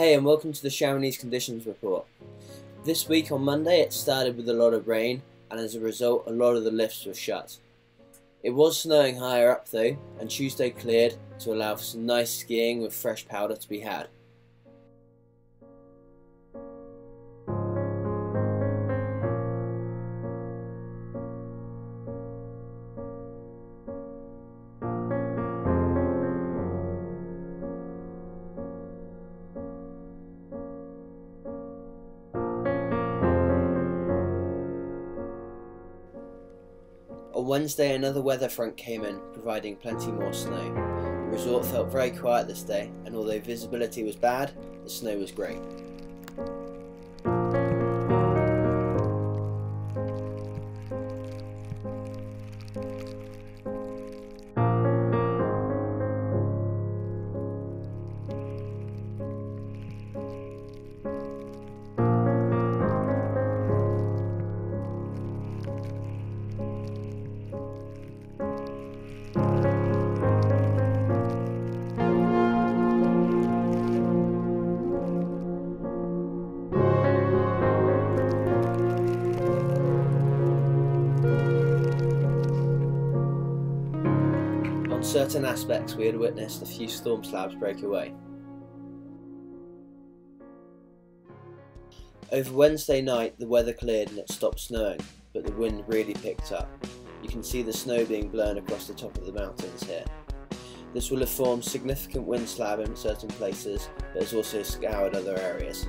Hey and welcome to the Chamonix Conditions Report. This week on Monday it started with a lot of rain and as a result a lot of the lifts were shut. It was snowing higher up though and Tuesday cleared to allow for some nice skiing with fresh powder to be had. Wednesday, another weather front came in, providing plenty more snow. The resort felt very quiet this day, and although visibility was bad, the snow was great. On certain aspects, we had witnessed a few storm slabs break away. Over Wednesday night, the weather cleared and it stopped snowing, but the wind really picked up. You can see the snow being blown across the top of the mountains here. This will have formed significant wind slab in certain places, but has also scoured other areas.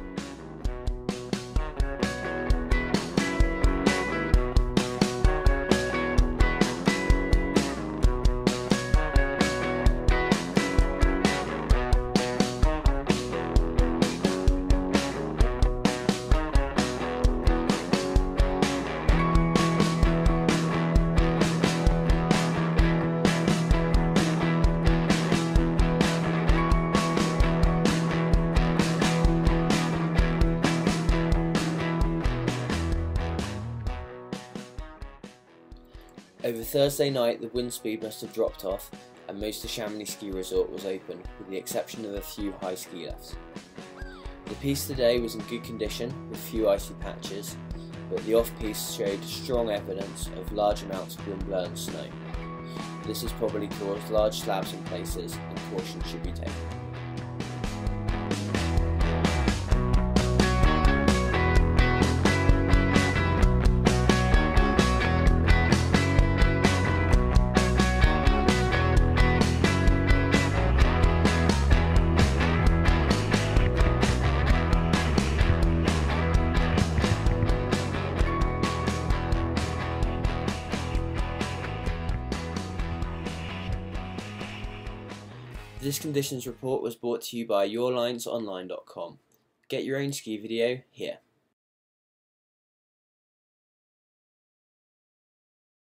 Over Thursday night, the wind speed must have dropped off, and most of Chamonix Ski Resort was open, with the exception of a few high ski lifts. The piste today was in good condition, with few icy patches, but the off piste showed strong evidence of large amounts of wind-blown snow. This has probably caused large slabs in places, and caution should be taken. This conditions report was brought to you by YourLinesOnline.com. Get your own ski video here.